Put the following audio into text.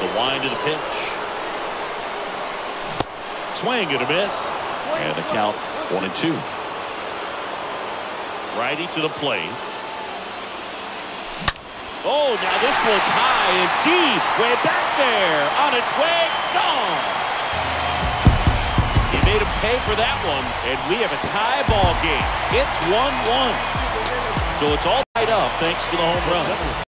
The wind of the pitch. Swing and a miss. And the count one and two. Righty to the plate. Oh, now this one's high and deep. Way back there. On its way. Gone. He made him pay for that one. And we have a tie ball game. It's 1-1. So it's all tied up thanks to the home run.